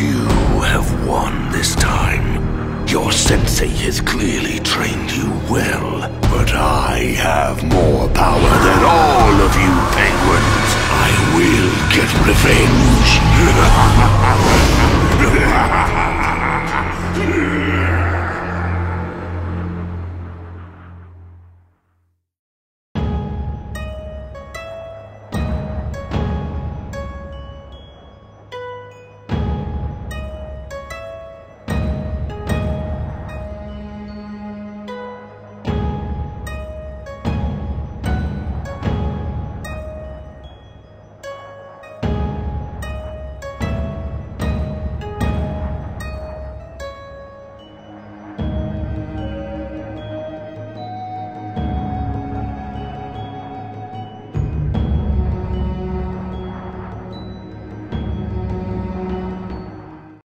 You have won this time. Your sensei has clearly trained you well, but I have more power than all of you penguins. I will get revenge.